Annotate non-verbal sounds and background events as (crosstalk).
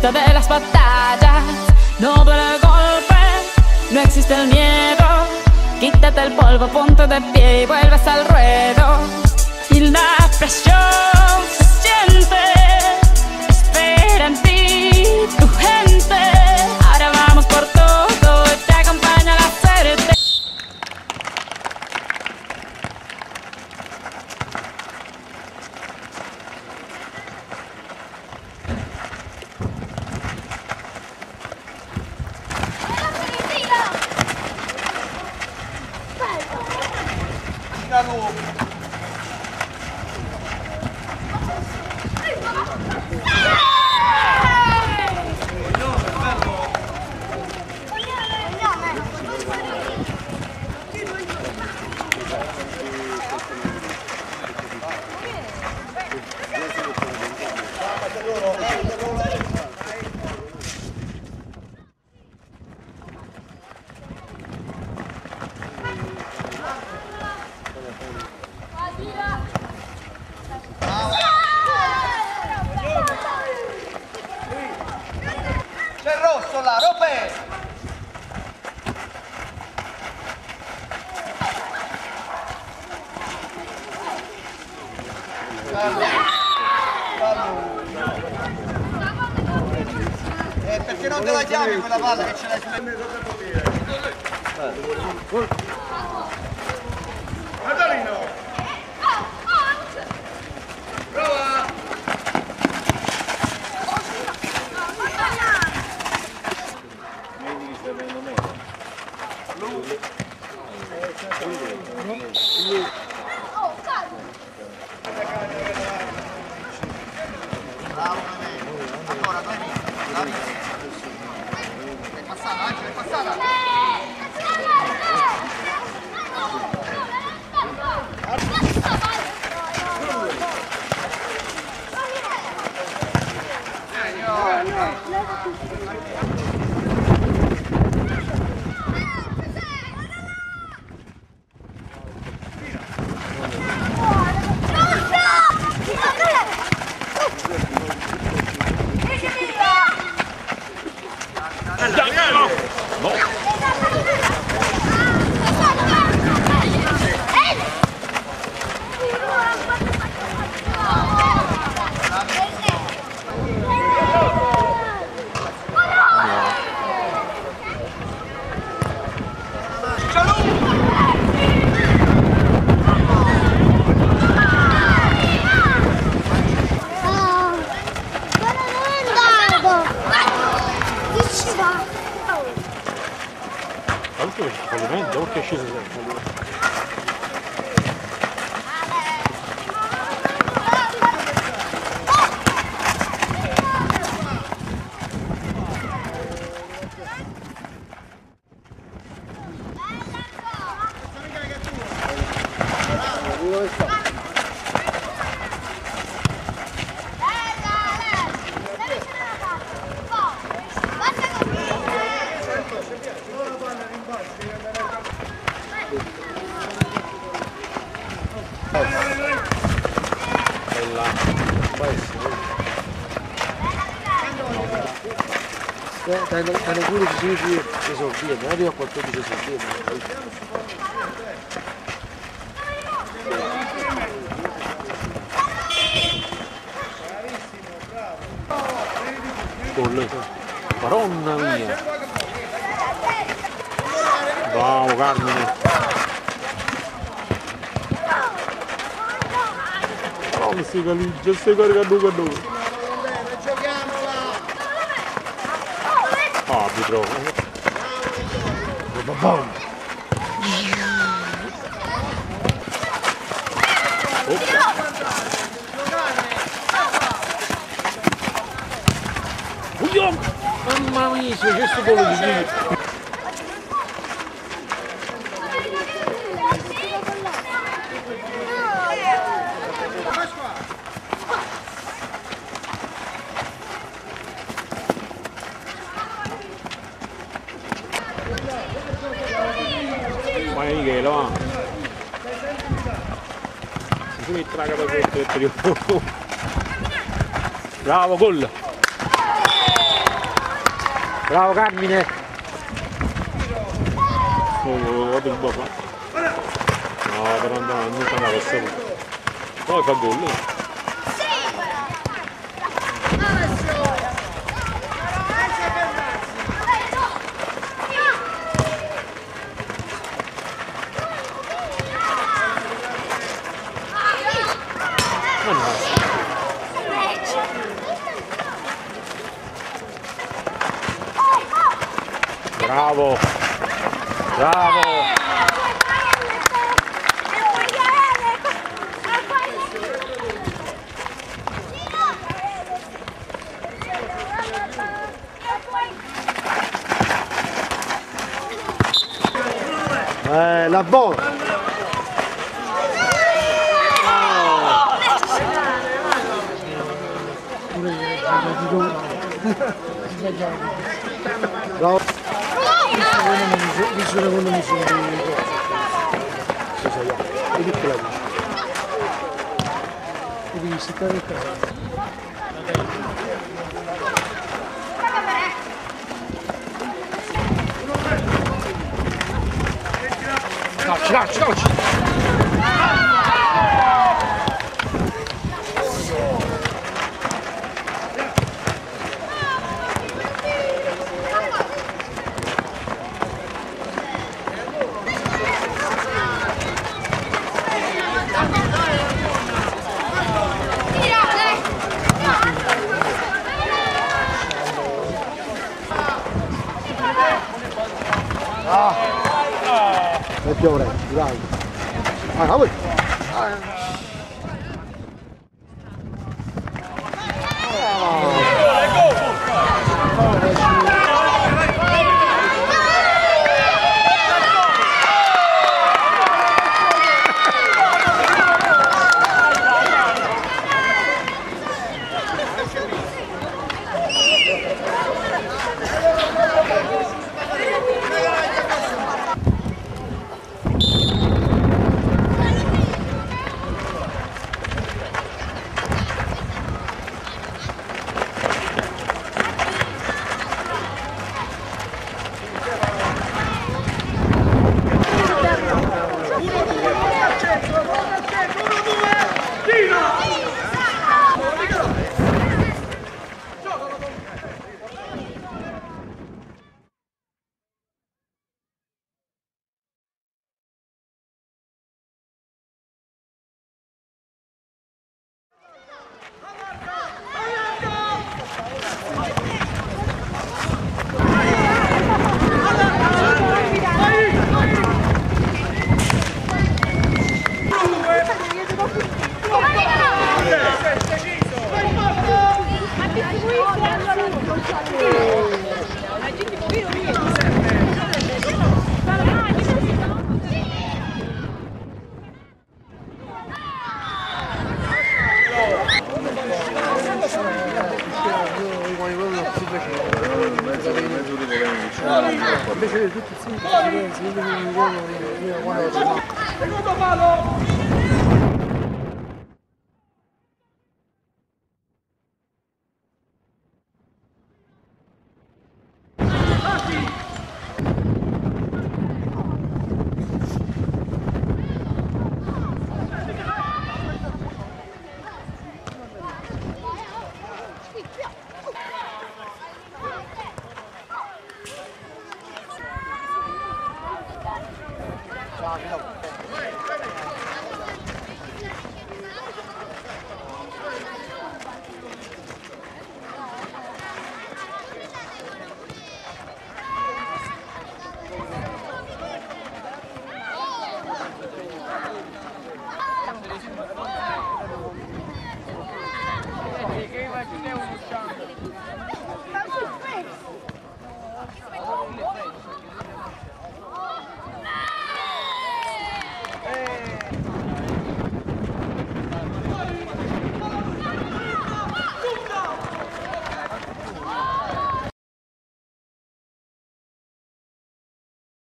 de las batallas, no duele golpe, no existe el miedo. Quítate el polvo, ponte de pie y vuelves al ruedo. Y la presión Eh, perché non te la chiami quella palla che ce l'hai sulle... Bravo, 十块 А вы что, блин, да вот я сейчас Eh, danno, danno pure 10 esordienti, non arriva a 14 esordienti. Gol. Maronna mia. Bravo Carmine. Mi si caliggia, stai caricando con noi. ведро. Бам! Уйдем! Мама, есть, уже с тобой Vai Michele, va! Si su mette la capa sotto e trio. Bravo, gol! Bravo Carmine! Oh, guarda il bobo! No, però andiamo, non sta andando, poi fa gol! no? Bravo. Bravo. Eh, la buona. Bravo. (laughs) Secondo me sono di cosa? Vedi che la dici. Devi visitare il caso. Calci, calci, calci! Piorek, bravo. Ah, bravo. Grazie a tutti.